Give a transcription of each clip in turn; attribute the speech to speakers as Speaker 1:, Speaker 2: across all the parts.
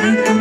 Speaker 1: Thank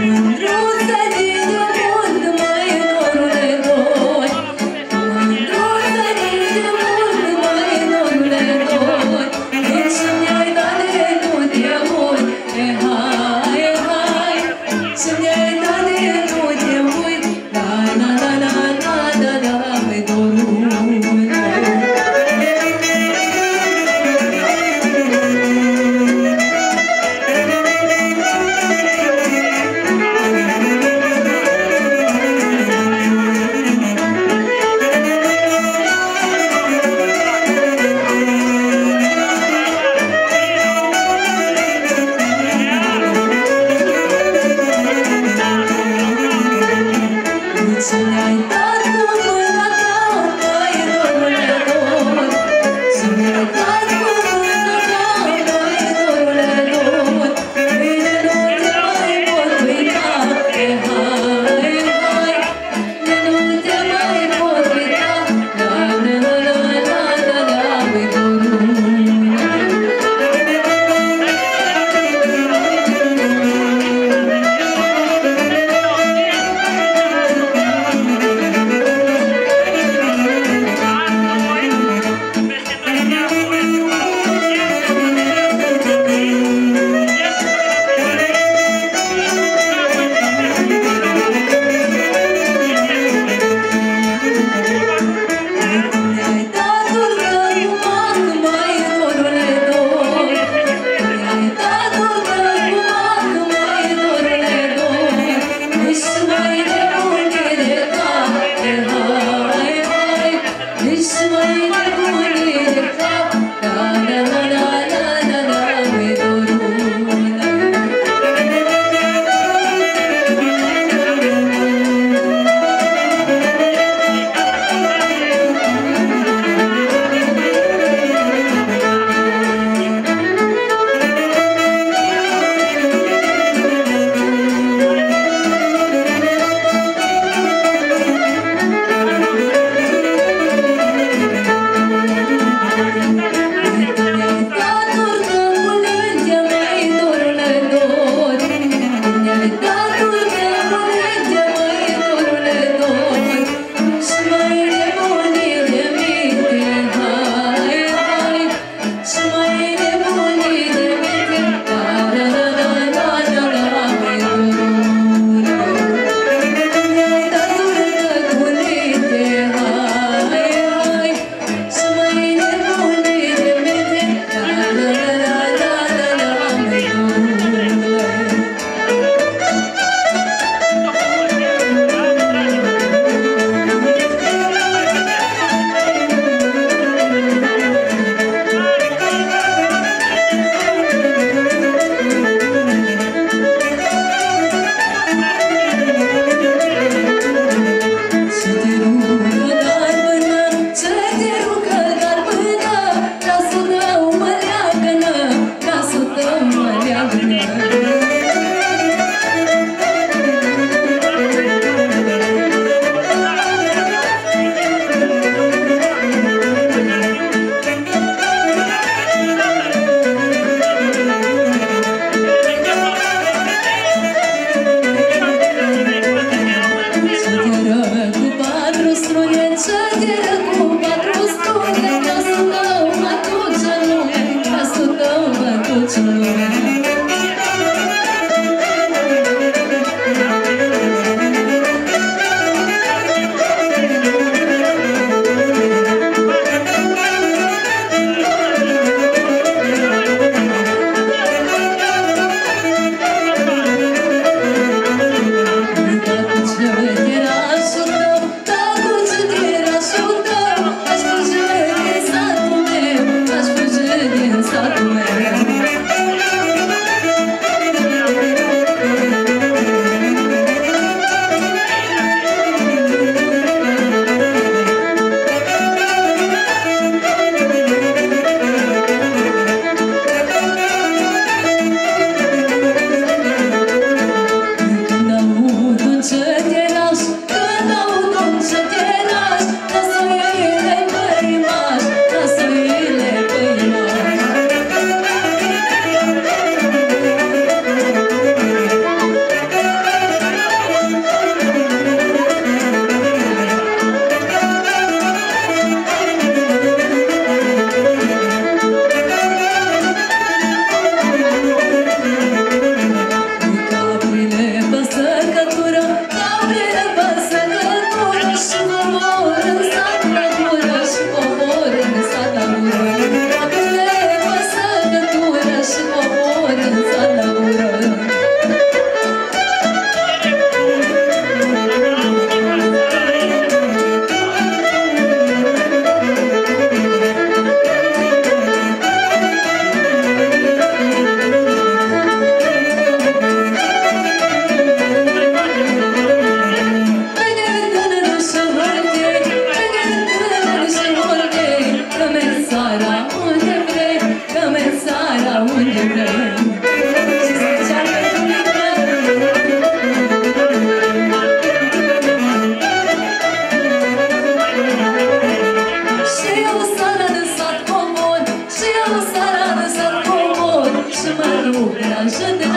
Speaker 1: 是的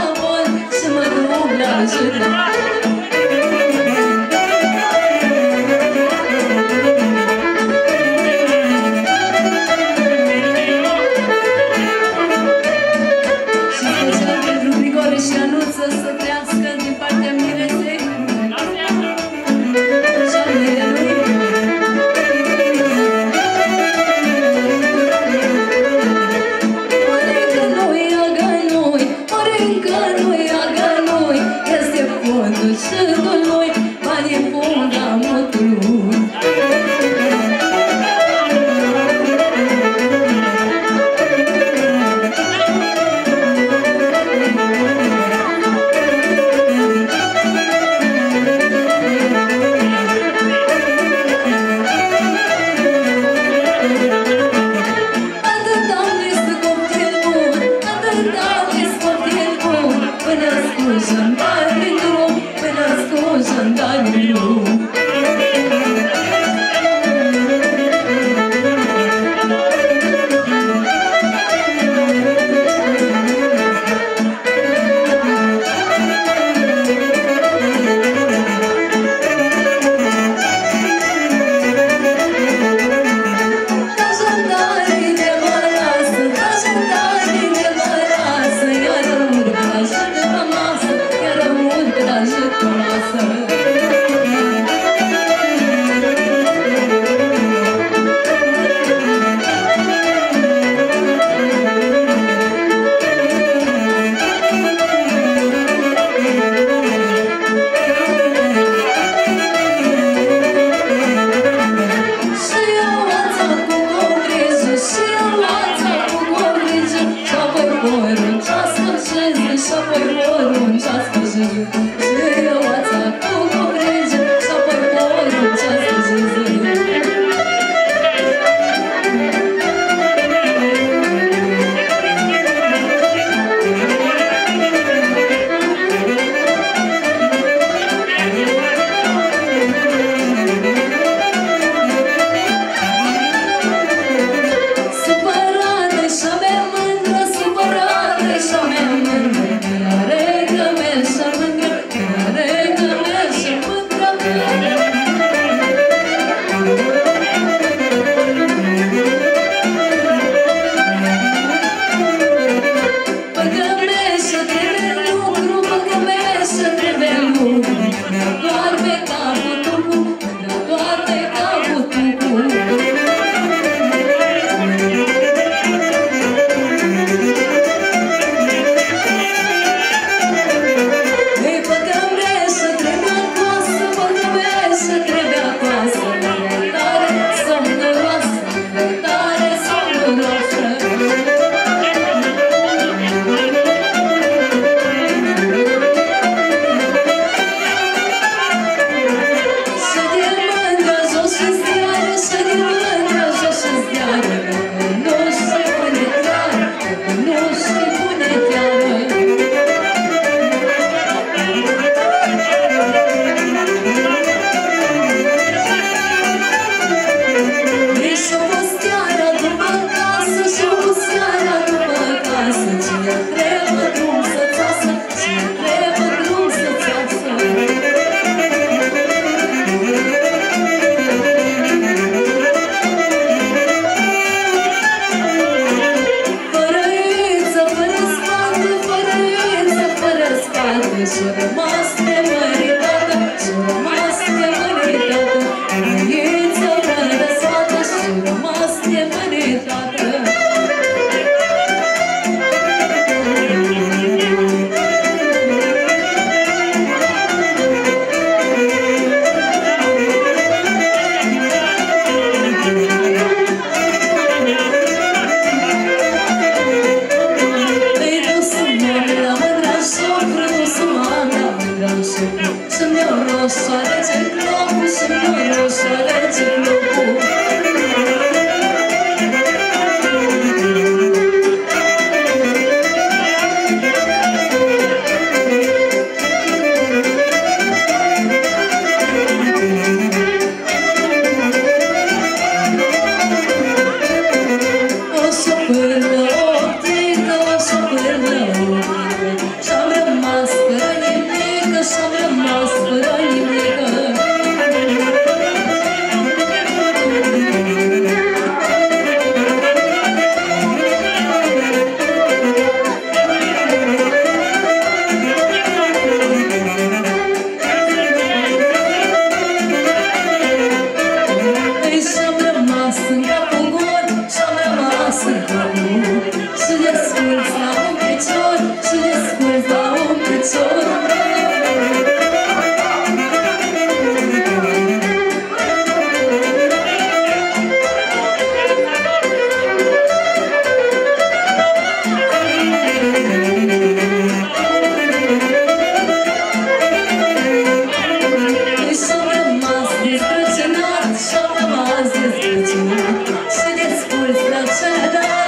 Speaker 1: Canada.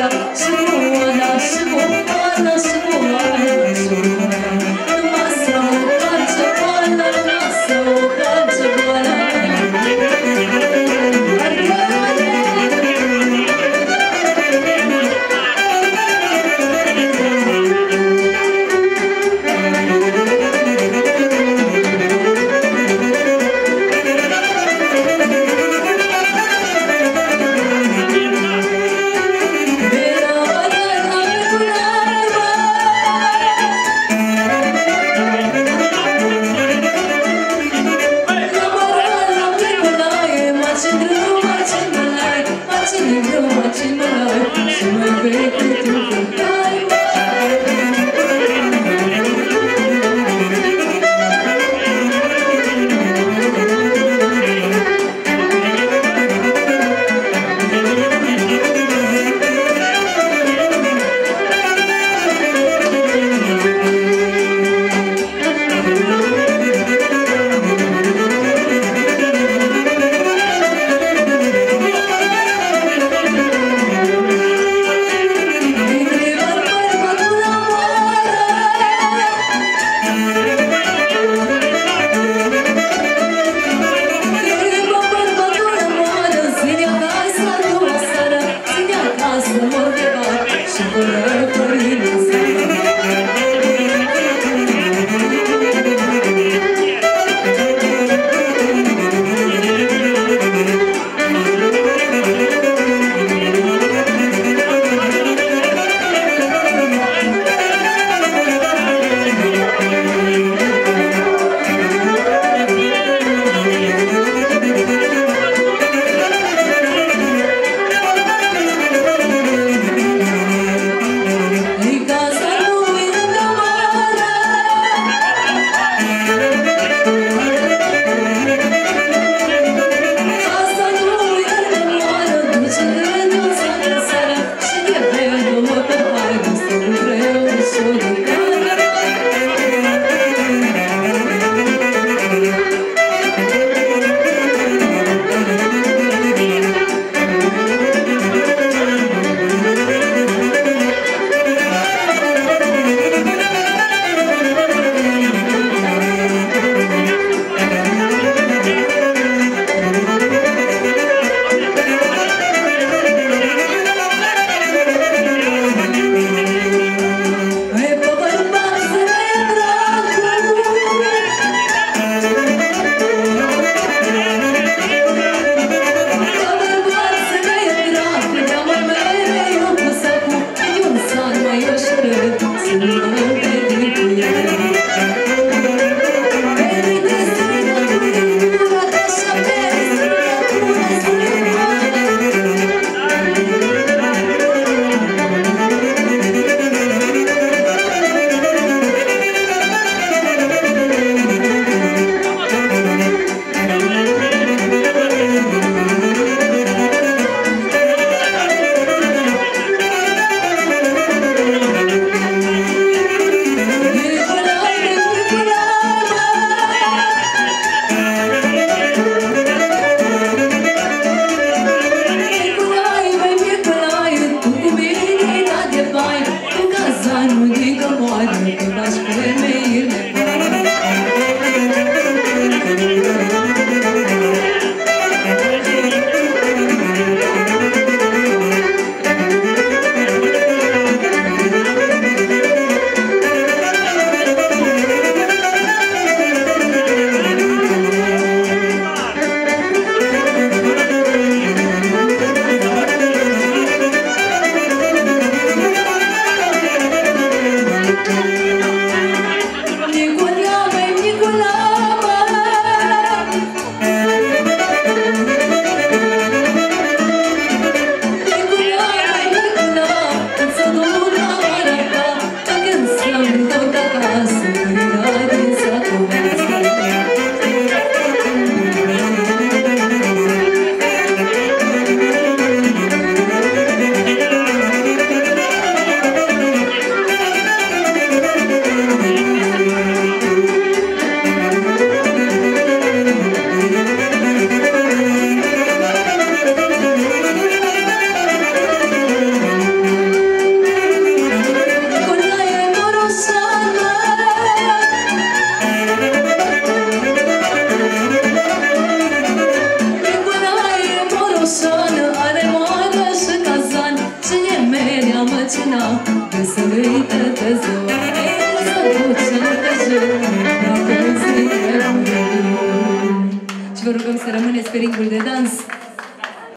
Speaker 1: Messiah,